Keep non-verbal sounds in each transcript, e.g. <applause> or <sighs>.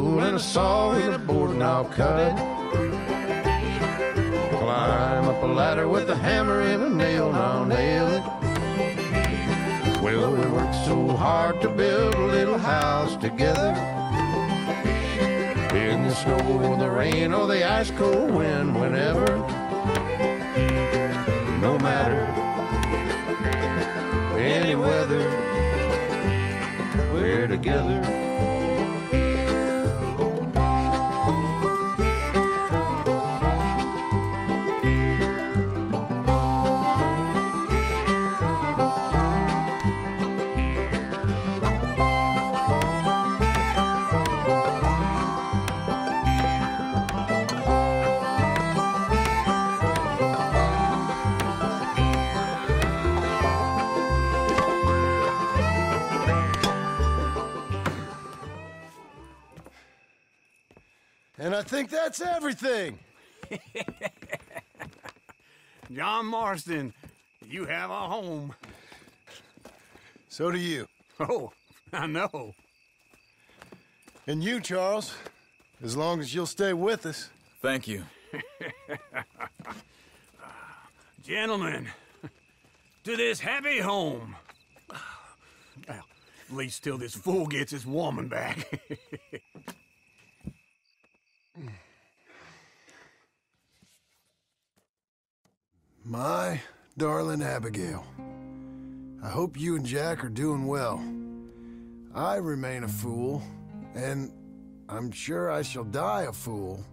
A and a saw and a board and I'll cut it. Climb up a ladder with a hammer and a nail and I'll nail it. Well, we worked so hard to build a little house together. In the snow or the rain or the ice cold wind, whenever. No matter any weather, we're together. And I think that's everything. <laughs> John Marston, you have a home. So do you. Oh, <laughs> I know. And you, Charles. As long as you'll stay with us. Thank you. <laughs> Gentlemen, to this happy home. <sighs> Well, at least till this fool gets his woman back. My darling Abigail. I hope you and Jack are doing well. I remain a fool, and I'm sure I shall die a fool.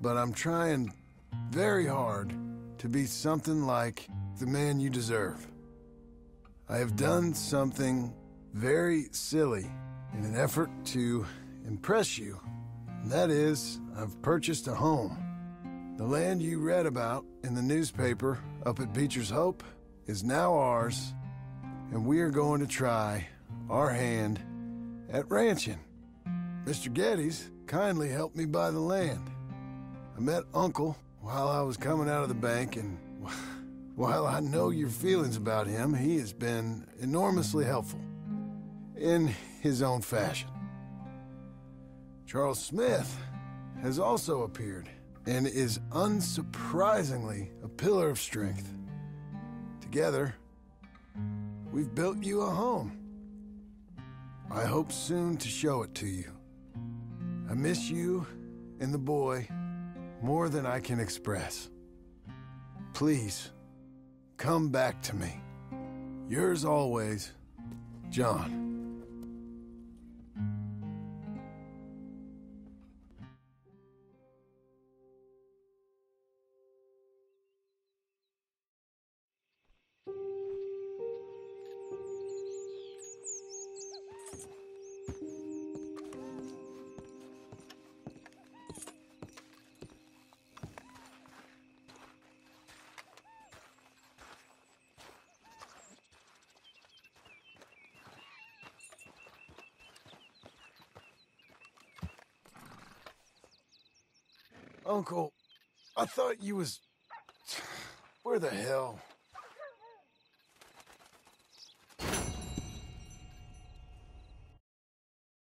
But I'm trying very hard to be something like the man you deserve. I have done something very silly in an effort to impress you. And that is, I've purchased a home. The land you read about in the newspaper up at Beecher's Hope is now ours, and we are going to try our hand at ranching. Mr. Geddes kindly helped me buy the land. I met Uncle while I was coming out of the bank, and <laughs> while I know your feelings about him, he has been enormously helpful in his own fashion. Charles Smith has also appeared and is unsurprisingly a pillar of strength. Together, we've built you a home. I hope soon to show it to you. I miss you and the boy more than I can express. Please, come back to me. Yours always, John. Uncle, I thought you was... <sighs> Where the hell?